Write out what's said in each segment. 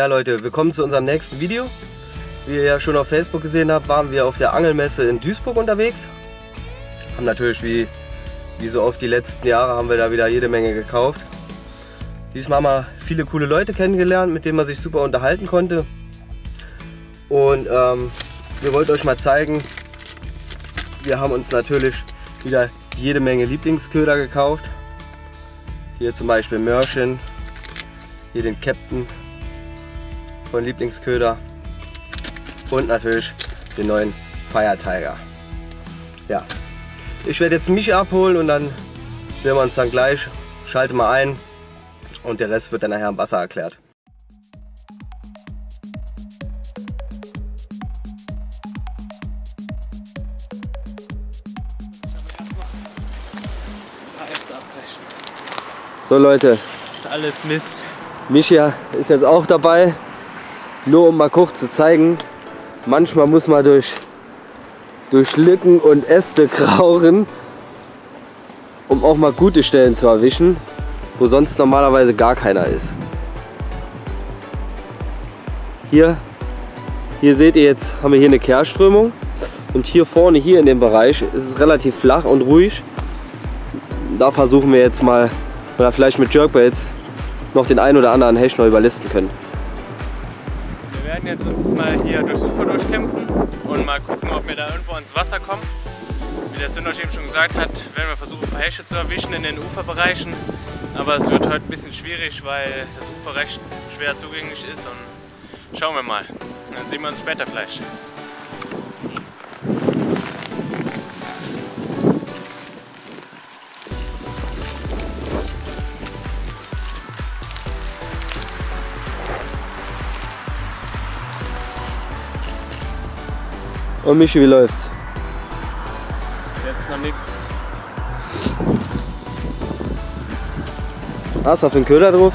Ja Leute, willkommen zu unserem nächsten Video. Wie ihr ja schon auf Facebook gesehen habt, waren wir auf der Angelmesse in Duisburg unterwegs. Haben natürlich wie, wie so oft die letzten Jahre haben wir da wieder jede Menge gekauft. Diesmal haben wir viele coole Leute kennengelernt, mit denen man sich super unterhalten konnte. Und ähm, wir wollten euch mal zeigen, wir haben uns natürlich wieder jede Menge Lieblingsköder gekauft. Hier zum Beispiel Mörchen, hier den Captain von Lieblingsköder und natürlich den neuen Fire Tiger. Ja, ich werde jetzt Michi abholen und dann sehen wir uns dann gleich. Schalte mal ein und der Rest wird dann nachher im Wasser erklärt. So Leute, Das ist alles Mist. Micha ist jetzt auch dabei, nur um mal kurz zu zeigen, manchmal muss man durch, durch Lücken und Äste krauchen, um auch mal gute Stellen zu erwischen, wo sonst normalerweise gar keiner ist. Hier, hier seht ihr jetzt, haben wir hier eine Kehrströmung und hier vorne, hier in dem Bereich, ist es relativ flach und ruhig. Da versuchen wir jetzt mal, oder vielleicht mit Jerkbaits, noch den einen oder anderen Hecht noch überlisten können. Werden jetzt uns mal hier durchs Ufer durchkämpfen und mal gucken, ob wir da irgendwo ins Wasser kommen. Wie der Sündosch eben schon gesagt hat, werden wir versuchen, ein paar Hechte zu erwischen in den Uferbereichen. Aber es wird heute ein bisschen schwierig, weil das Ufer recht schwer zugänglich ist. Und schauen wir mal. Dann sehen wir uns später vielleicht. Und Michi, wie läuft's? Jetzt noch nichts. Hast du für einen Köder drauf?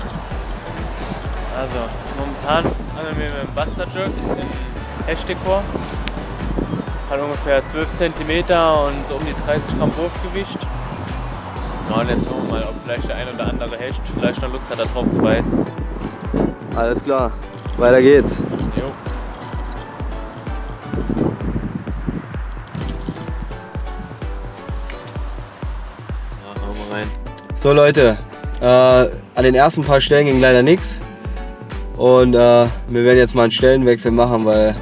Also, momentan angeln wir mit dem Buster Jerk in Hechtdekor. Hat ungefähr 12 cm und so um die 30 Gramm Wurfgewicht. Ja, und jetzt schauen wir mal, ob vielleicht der ein oder andere Hecht vielleicht noch Lust hat, da drauf zu beißen. Alles klar, weiter geht's. Jo. So Leute, äh, an den ersten paar Stellen ging leider nichts. Und äh, wir werden jetzt mal einen Stellenwechsel machen, weil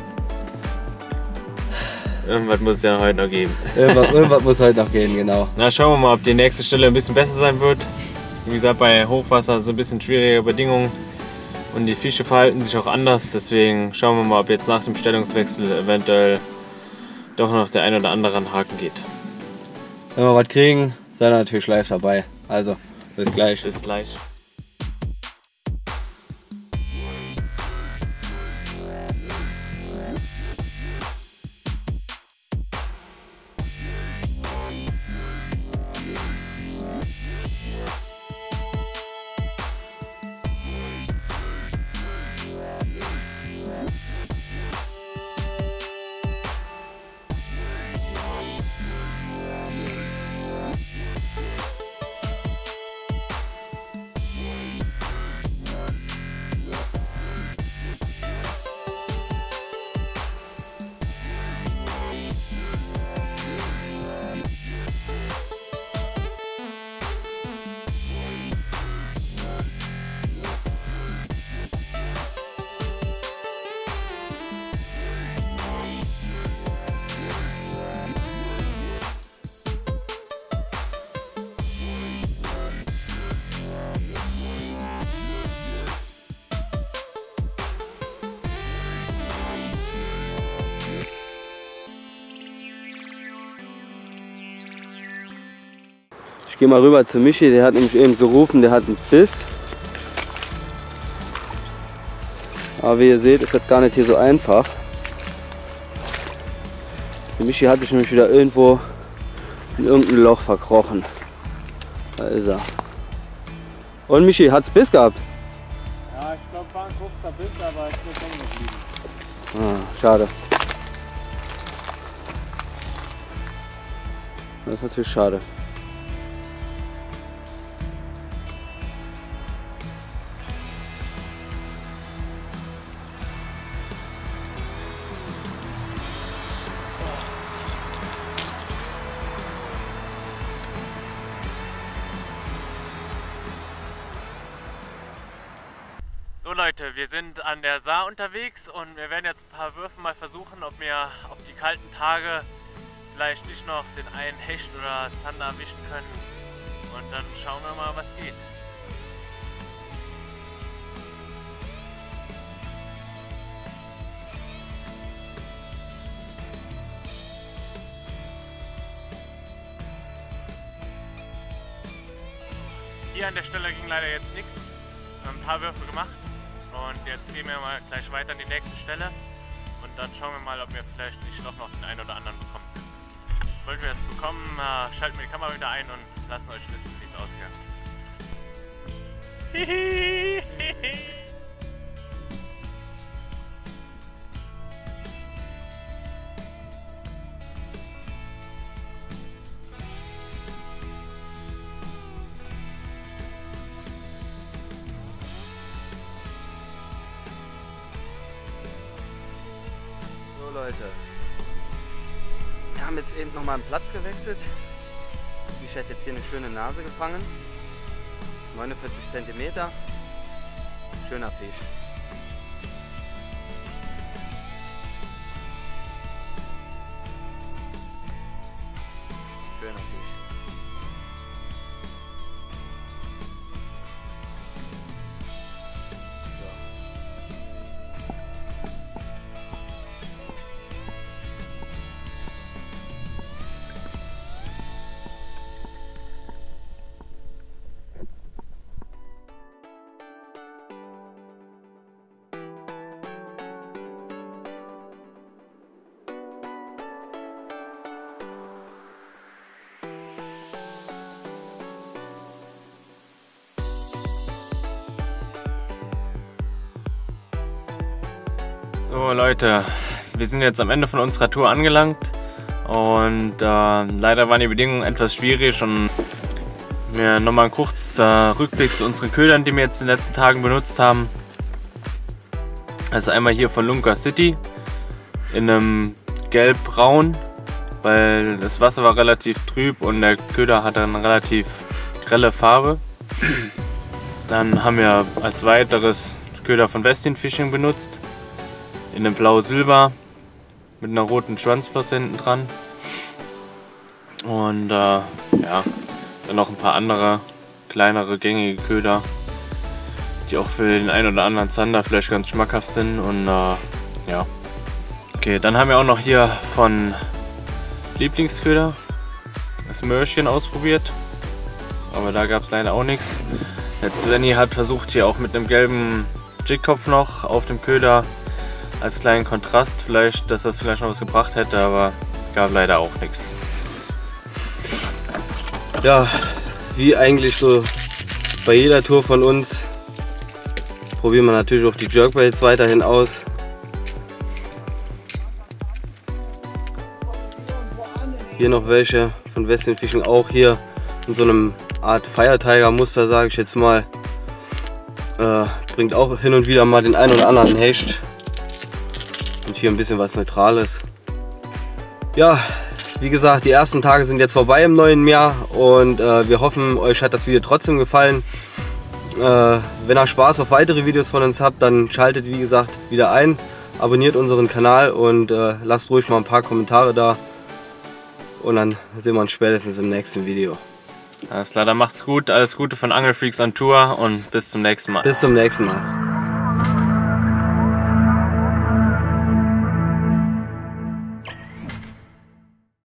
Irgendwas muss es ja heute noch geben. irgendwas, irgendwas muss heute noch gehen, genau. Na, schauen wir mal, ob die nächste Stelle ein bisschen besser sein wird. Wie gesagt, bei Hochwasser sind ein bisschen schwierige Bedingungen und die Fische verhalten sich auch anders. Deswegen schauen wir mal, ob jetzt nach dem Stellungswechsel eventuell doch noch der ein oder andere an Haken geht. Wenn wir was kriegen, seid ihr natürlich live dabei. Also, bis gleich. Bis gleich. Gehe mal rüber zu Michi, der hat nämlich eben gerufen, der hat einen Biss. Aber wie ihr seht, ist das gar nicht hier so einfach. Der Michi hat sich nämlich wieder irgendwo in irgendein Loch verkrochen. Da ist er. Und Michi, hat's Biss gehabt? Ja, ich glaube, war ein kurzer Biss, aber ich muss hängen geblieben. Ah, schade. Das ist natürlich schade. Leute, wir sind an der Saar unterwegs und wir werden jetzt ein paar Würfe mal versuchen, ob wir auf die kalten Tage vielleicht nicht noch den einen Hecht oder Zander erwischen können. Und dann schauen wir mal, was geht. Hier an der Stelle ging leider jetzt nichts. Wir haben ein paar Würfe gemacht und jetzt gehen wir mal gleich weiter an die nächste Stelle und dann schauen wir mal, ob wir vielleicht nicht doch noch den einen oder anderen bekommen. Sollten wir es bekommen, äh, schalten wir die Kamera wieder ein und lassen euch wissen, wie es ausgeht. Leute. Wir haben jetzt eben nochmal einen Platz gewechselt. Ich hätte jetzt hier eine schöne Nase gefangen. 49 cm. Schöner Fisch. So Leute, wir sind jetzt am Ende von unserer Tour angelangt und äh, leider waren die Bedingungen etwas schwierig und mir nochmal ein kurzer Rückblick zu unseren Ködern, die wir jetzt in den letzten Tagen benutzt haben. Also einmal hier von Lunga City in einem gelb-braun, weil das Wasser war relativ trüb und der Köder hatte eine relativ grelle Farbe. Dann haben wir als weiteres Köder von Westin Fishing benutzt in einem blau-silber mit einer roten Schwanzflosse hinten dran. Und äh, ja, dann noch ein paar andere kleinere gängige Köder, die auch für den einen oder anderen Zander vielleicht ganz schmackhaft sind. Und äh, ja, okay, dann haben wir auch noch hier von Lieblingsköder das Mörchen ausprobiert, aber da gab es leider auch nichts. Jetzt Svenny hat versucht hier auch mit einem gelben Jigkopf noch auf dem Köder als kleinen Kontrast vielleicht, dass das vielleicht noch was gebracht hätte, aber gab leider auch nichts. Ja, wie eigentlich so bei jeder Tour von uns probieren wir natürlich auch die Jerkbaits weiterhin aus. Hier noch welche von Western Fishing, auch hier in so einem Art Fire Tiger Muster, sage ich jetzt mal. Äh, bringt auch hin und wieder mal den einen oder anderen Hecht. Und hier ein bisschen was Neutrales. Ja, wie gesagt, die ersten Tage sind jetzt vorbei im neuen Jahr und äh, wir hoffen, euch hat das Video trotzdem gefallen. Äh, wenn ihr Spaß auf weitere Videos von uns habt, dann schaltet wie gesagt wieder ein, abonniert unseren Kanal und äh, lasst ruhig mal ein paar Kommentare da. Und dann sehen wir uns spätestens im nächsten Video. Alles klar, dann macht's gut. Alles Gute von Angelfreaks on Tour und bis zum nächsten Mal. Bis zum nächsten Mal.